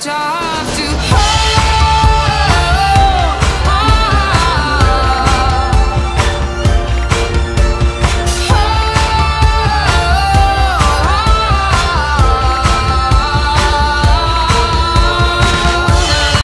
job.